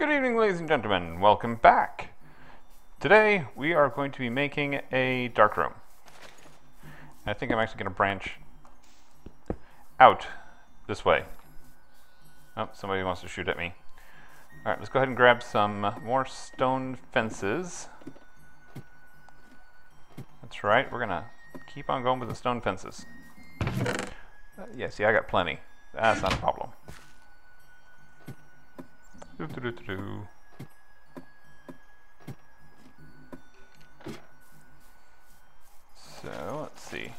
Good evening, ladies and gentlemen. Welcome back. Today, we are going to be making a dark room. I think I'm actually going to branch out this way. Oh, somebody wants to shoot at me. Alright, let's go ahead and grab some more stone fences. That's right, we're going to keep on going with the stone fences. Uh, yeah, see, I got plenty. That's not a problem. -doo -doo -doo. So, let's see.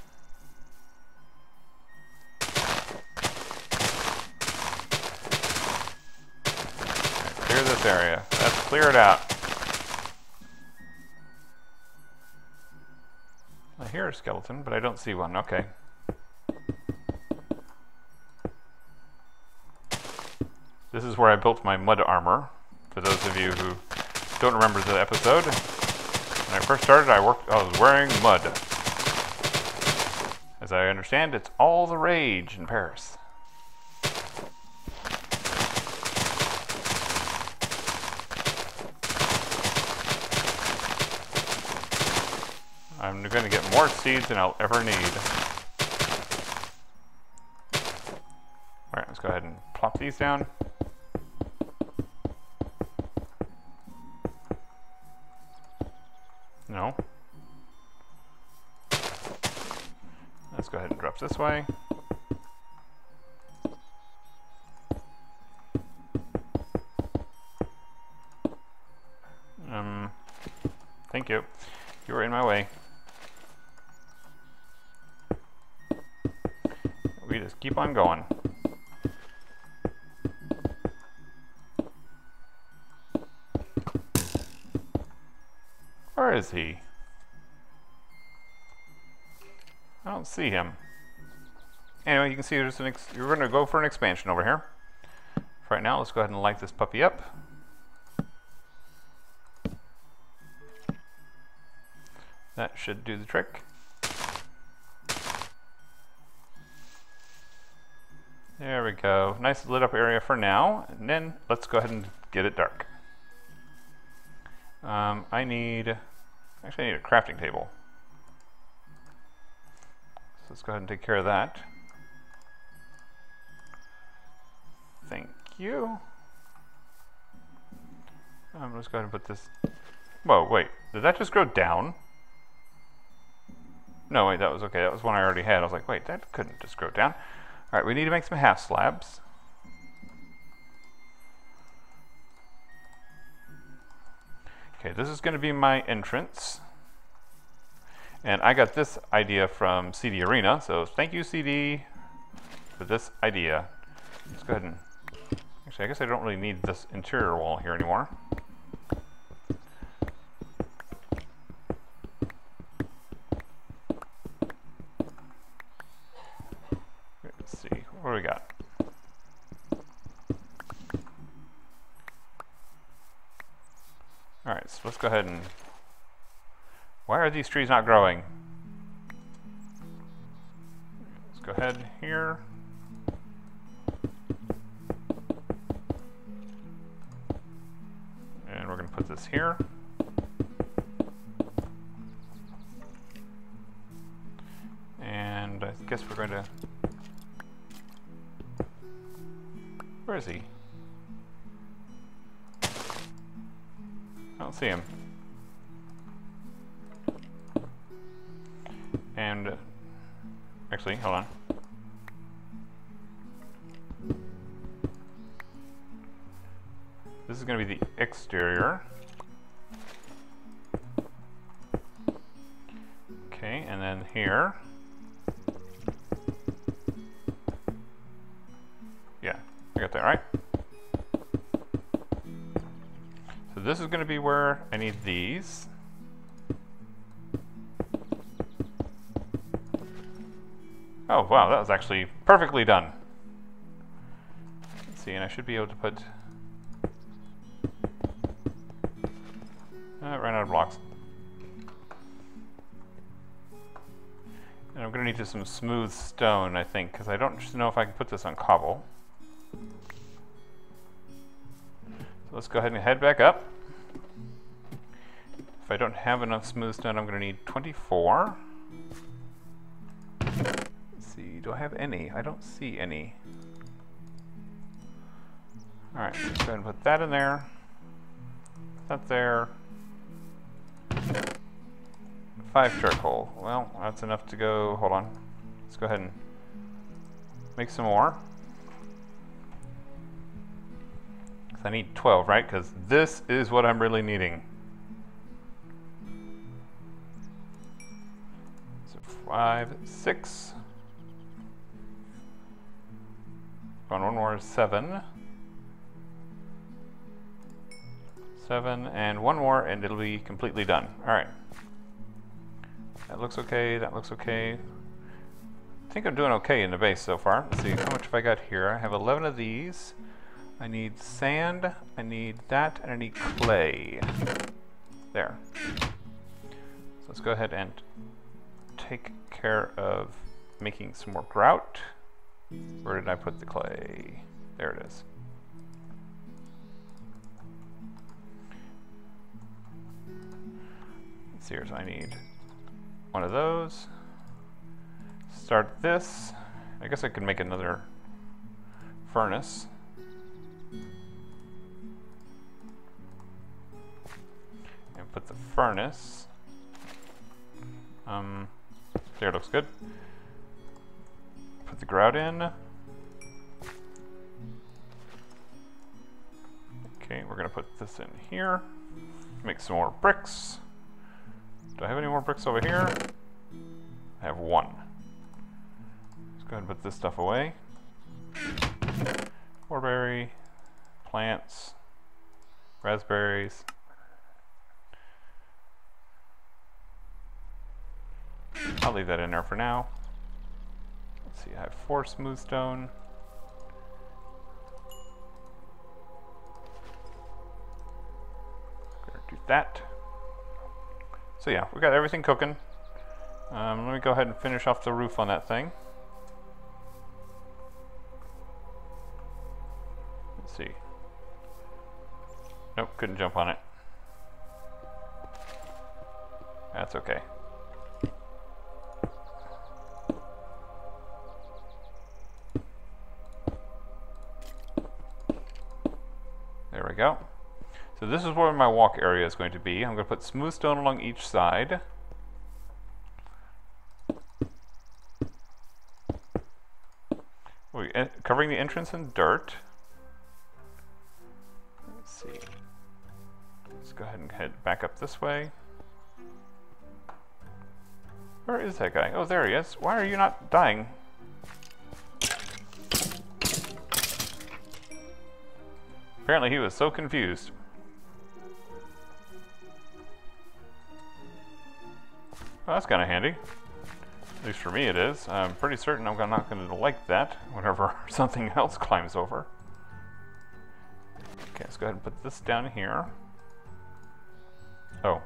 Clear this area. Let's clear it out. I hear a skeleton, but I don't see one. Okay. This is where I built my mud armor. For those of you who don't remember the episode, when I first started, I worked. I was wearing mud. As I understand, it's all the rage in Paris. I'm going to get more seeds than I'll ever need. Alright, let's go ahead and plop these down. This way. Um, thank you. You were in my way. We just keep on going. Where is he? I don't see him. Anyway, you can see there's an you're going to go for an expansion over here. For right now, let's go ahead and light this puppy up. That should do the trick. There we go. Nice lit up area for now. And then let's go ahead and get it dark. Um, I need, actually I need a crafting table. So let's go ahead and take care of that. Thank you. Um, let's go ahead and put this, whoa, wait, did that just grow down? No, wait, that was okay. That was one I already had. I was like, wait, that couldn't just grow down. All right, we need to make some half slabs. Okay, this is going to be my entrance. And I got this idea from CD Arena, so thank you, CD, for this idea. Let's go ahead and... Actually, I guess I don't really need this interior wall here anymore. Let's see, what do we got? Alright, so let's go ahead and... Why are these trees not growing? Let's go ahead here. Here. And I guess we're going to... Where is he? I don't see him. And actually, hold on. This is going to be the exterior. Okay, and then here. Yeah, I got that right. So this is going to be where I need these. Oh, wow, that was actually perfectly done. Let's see, and I should be able to put... Uh, ran out of blocks. And I'm going to need some smooth stone, I think, because I don't know if I can put this on cobble. So let's go ahead and head back up. If I don't have enough smooth stone, I'm going to need 24. Let's see, do I have any? I don't see any. Alright, let's go ahead and put that in there. That there. Five charcoal. Well, that's enough to go. Hold on. Let's go ahead and make some more. Because I need 12, right? Because this is what I'm really needing. So five, six. One, one more, seven. Seven, and one more, and it'll be completely done. All right. That looks okay, that looks okay. I think I'm doing okay in the base so far. Let's see, how much have I got here? I have 11 of these. I need sand, I need that, and I need clay. There. So let's go ahead and take care of making some more grout. Where did I put the clay? There it is. Let's see here, so I need one of those. Start this. I guess I could make another furnace. And put the furnace. Um, there looks good. Put the grout in. Okay, we're gonna put this in here. Make some more bricks. Do I have any more bricks over here? I have one. Let's go ahead and put this stuff away. Oreberry, plants, raspberries. I'll leave that in there for now. Let's see, I have four smooth stone. Gonna do that. So yeah, we got everything cooking. Um, let me go ahead and finish off the roof on that thing. Let's see. Nope, couldn't jump on it. That's okay. This is where my walk area is going to be. I'm going to put smooth stone along each side. We, covering the entrance in dirt. Let's see. Let's go ahead and head back up this way. Where is that guy? Oh, there he is. Why are you not dying? Apparently he was so confused. Well, that's kind of handy. At least for me it is. I'm pretty certain I'm not going to like that whenever something else climbs over. Okay, let's go ahead and put this down here. Oh.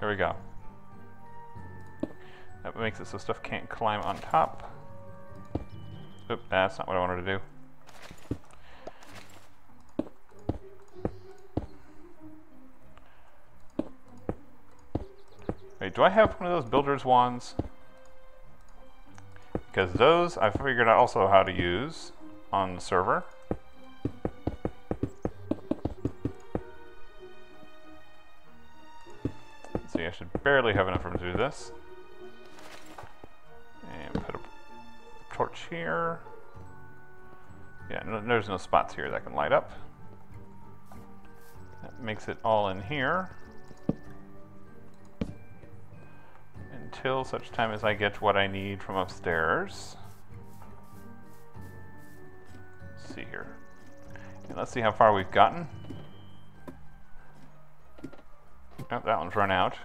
There we go. That makes it so stuff can't climb on top. Oop, that's not what I wanted to do. Do I have one of those builder's wands? Because those I figured out also how to use on the server. see, I should barely have enough room to do this. And put a torch here. Yeah, no, there's no spots here that can light up. That makes it all in here. Until such time as I get what I need from upstairs. Let's see here. And let's see how far we've gotten. Oh, that one's run out.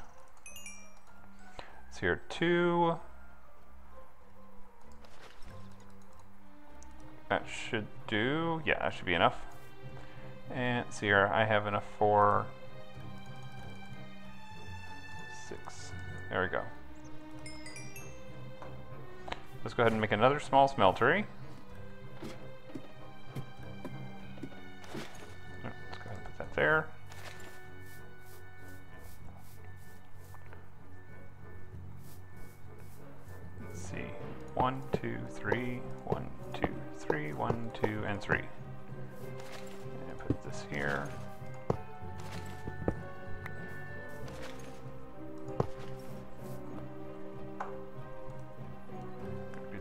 Let's here two. That should do. Yeah, that should be enough. And see here, I have enough for six. There we go. Let's go ahead and make another small smeltery. Let's go ahead and put that there.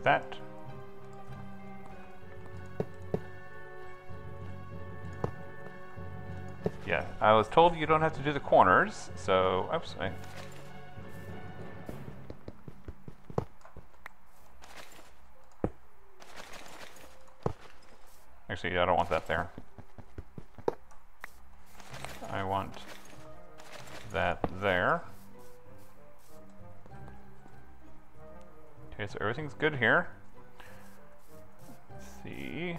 That. Yeah, I was told you don't have to do the corners, so oops, I Actually, I don't want that there. I want that there. Okay, so everything's good here. Let's see.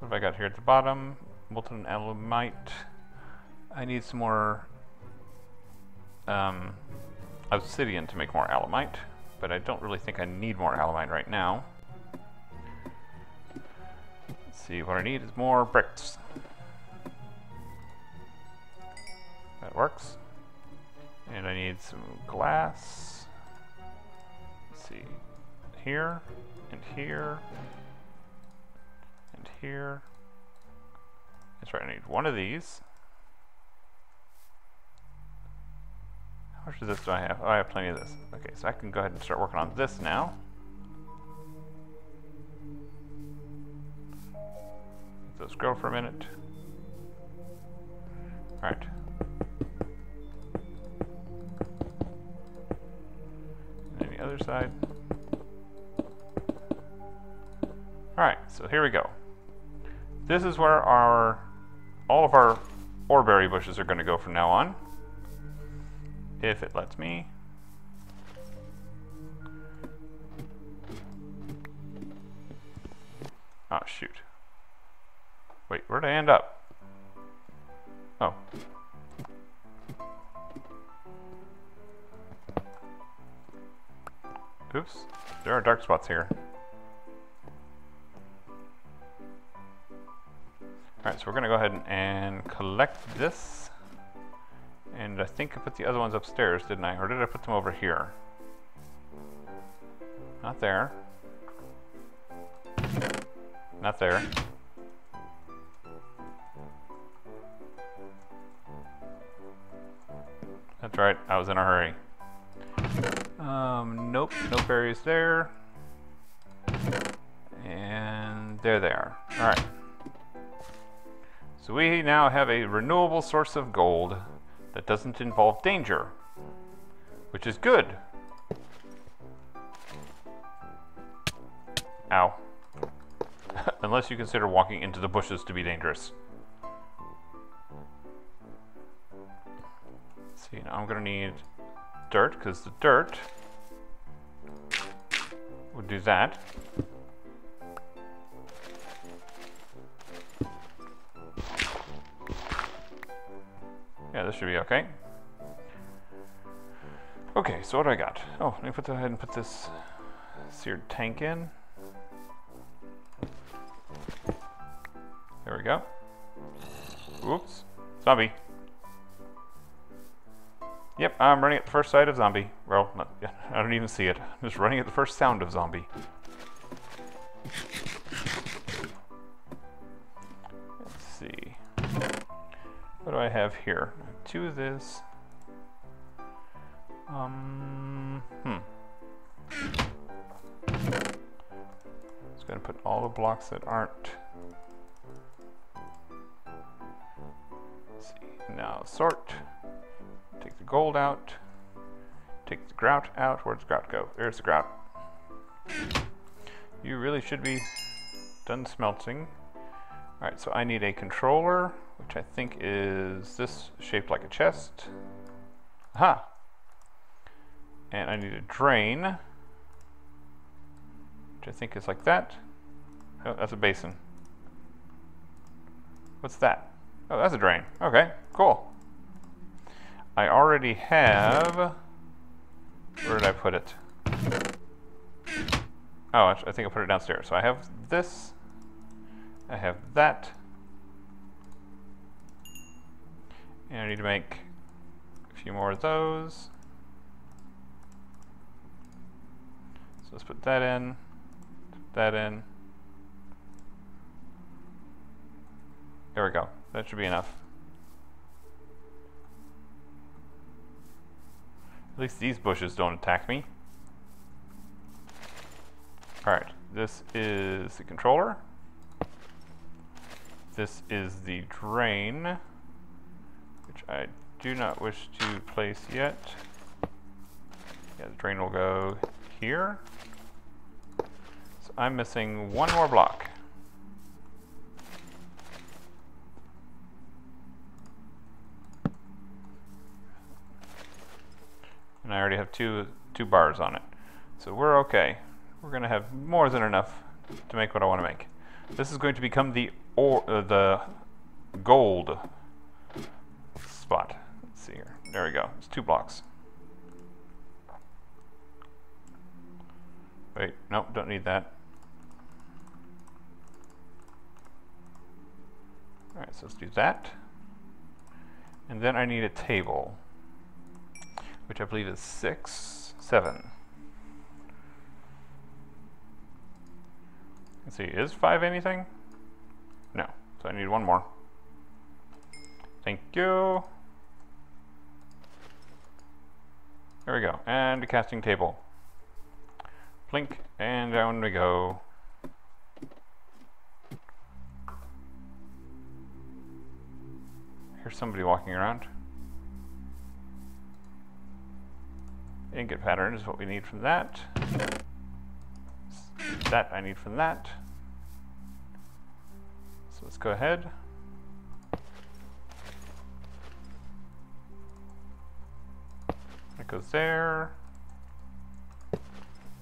What have I got here at the bottom? Molten alumite. I need some more um, obsidian to make more alumite, but I don't really think I need more alumite right now. Let's see, what I need is more bricks. That works. And I need some glass. See, here, and here, and here. That's right, I need one of these. How much of this do I have? Oh, I have plenty of this. Okay, so I can go ahead and start working on this now. Let those grow for a minute. Alright. Other side. Alright, so here we go. This is where our all of our oreberry bushes are going to go from now on. If it lets me. Oh, shoot. Wait, where'd I end up? Oh. Oops. There are dark spots here. Alright, so we're going to go ahead and collect this. And I think I put the other ones upstairs, didn't I? Or did I put them over here? Not there. Not there. That's right, I was in a hurry. Um, nope, no berries there. And there they are. Alright. So we now have a renewable source of gold that doesn't involve danger, which is good. Ow. Unless you consider walking into the bushes to be dangerous. Let's see, now I'm gonna need dirt, because the dirt would do that. Yeah, this should be okay. Okay, so what do I got? Oh, let me put, ahead and put this seared tank in. There we go. Oops. Zombie. Yep, I'm running at the first sight of zombie. Well, not, I don't even see it. I'm just running at the first sound of zombie. Let's see. What do I have here? Two of this. Um, hmm. Just gonna put all the blocks that aren't. Let's see. Now sort. Gold out. Take the grout out. Where'd the grout go? There's the grout. You really should be done smelting. Alright, so I need a controller, which I think is this shaped like a chest. Aha! And I need a drain, which I think is like that. Oh, that's a basin. What's that? Oh, that's a drain. Okay, cool. I already have... Where did I put it? Oh, I think I put it downstairs. So I have this. I have that. And I need to make a few more of those. So let's put that in, put that in. There we go. That should be enough. At least these bushes don't attack me. Alright, this is the controller. This is the drain, which I do not wish to place yet. Yeah, the drain will go here. So I'm missing one more block. And I already have two, two bars on it. So we're okay. We're going to have more than enough to make what I want to make. This is going to become the or uh, the gold spot. Let's see here. There we go. It's two blocks. Wait, nope, don't need that. Alright, so let's do that. And then I need a table, which I believe is six, seven. Let's see, is five anything? No, so I need one more. Thank you. There we go, and a casting table. Blink, and down we go. Here's somebody walking around. Ingot pattern is what we need from that. That I need from that. So let's go ahead. That goes there.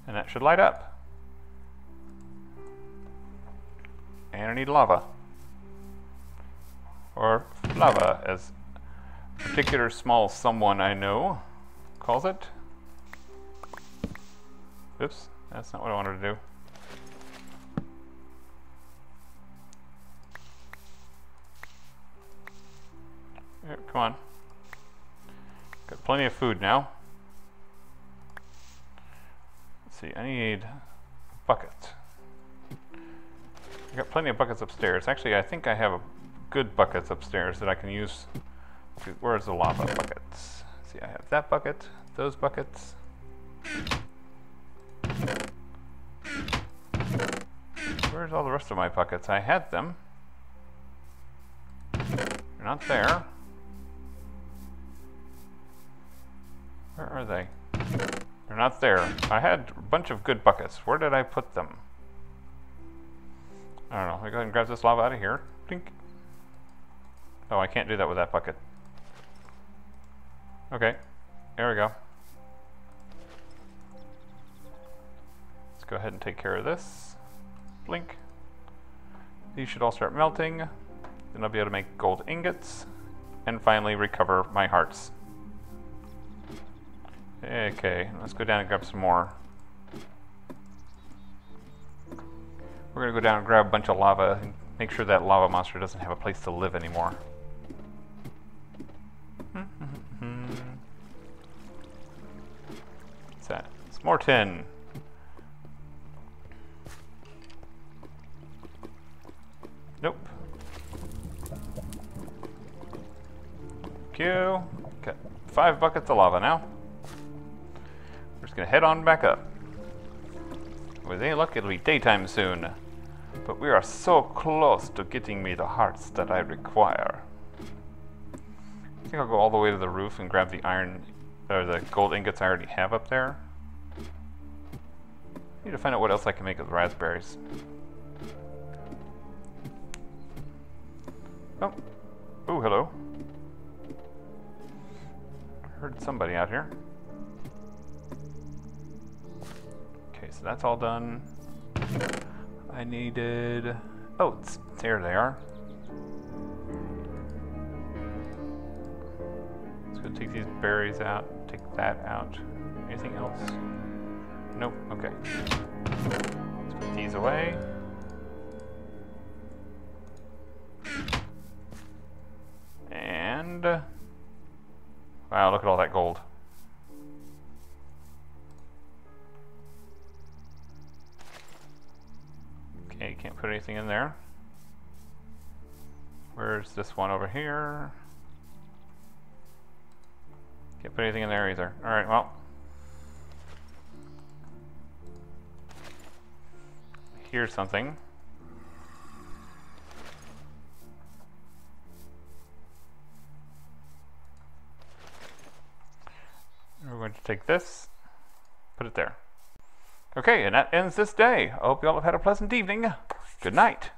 And that should light up. And I need lava. Or lava, as a particular small someone I know calls it. Oops, that's not what I wanted to do. Here, come on. Got plenty of food now. Let's see, I need buckets. I got plenty of buckets upstairs. Actually, I think I have good buckets upstairs that I can use. Where's the lava buckets? See, I have that bucket, those buckets. Where's all the rest of my buckets? I had them. They're not there. Where are they? They're not there. I had a bunch of good buckets. Where did I put them? I don't know. Let me go ahead and grab this lava out of here. Dink. Oh, I can't do that with that bucket. Okay. There we go. Let's go ahead and take care of this. Blink. These should all start melting. Then I'll be able to make gold ingots. And finally recover my hearts. Okay, let's go down and grab some more. We're gonna go down and grab a bunch of lava and make sure that lava monster doesn't have a place to live anymore. What's that? It's more tin. Five buckets of lava now. We're just gonna head on back up. With any luck, it'll be daytime soon. But we are so close to getting me the hearts that I require. I think I'll go all the way to the roof and grab the iron, or the gold ingots I already have up there. Need to find out what else I can make with raspberries. Oh. Oh, hello. Heard somebody out here. Okay, so that's all done. I needed... Oh, it's, there they are. Let's go take these berries out, take that out. Anything else? Nope, okay. Let's put these away. And... Wow, look at all that gold. Okay, can't put anything in there. Where's this one over here? Can't put anything in there either. Alright, well. Here's something. Going to take this, put it there. Okay, and that ends this day. I hope you all have had a pleasant evening. Good night.